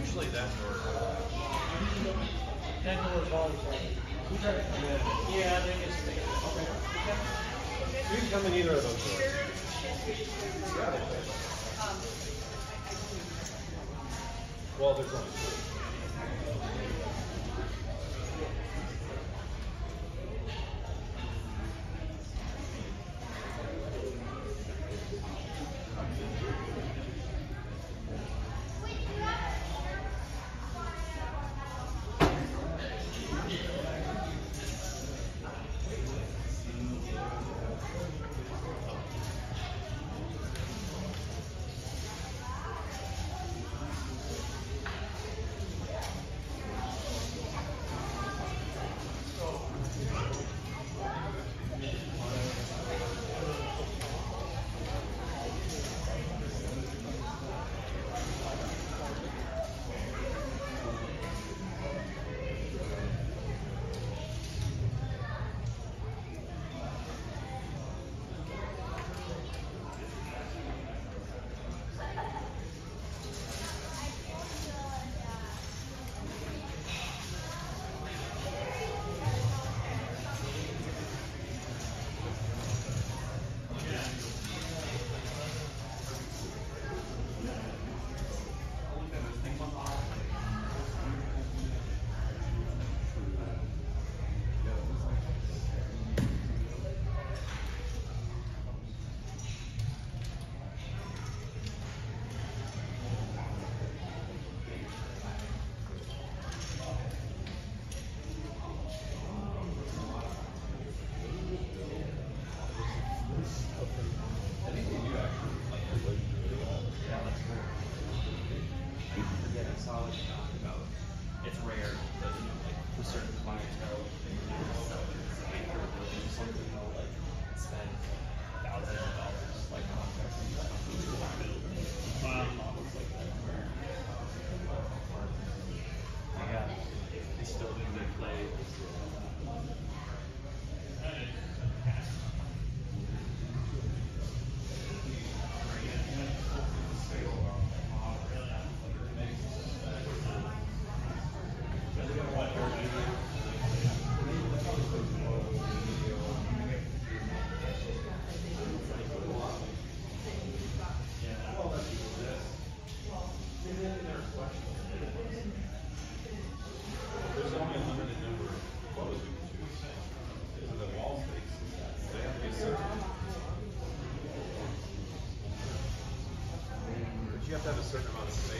Usually that door. That door is always open. Yeah, they just stay. You can come in either of those doors. Well, there's only two. Have to have a certain amount of space.